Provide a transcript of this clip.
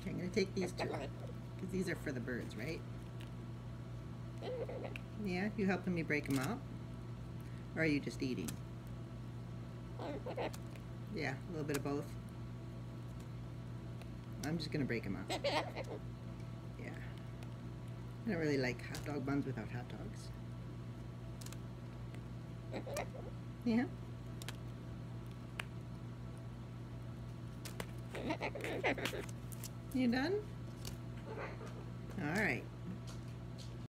Okay, I'm gonna take these two, because these are for the birds, right? Yeah, you helping me break them up? Or are you just eating? Yeah, a little bit of both. I'm just gonna break them up. Yeah. I don't really like hot dog buns without hot dogs. Yeah. You done?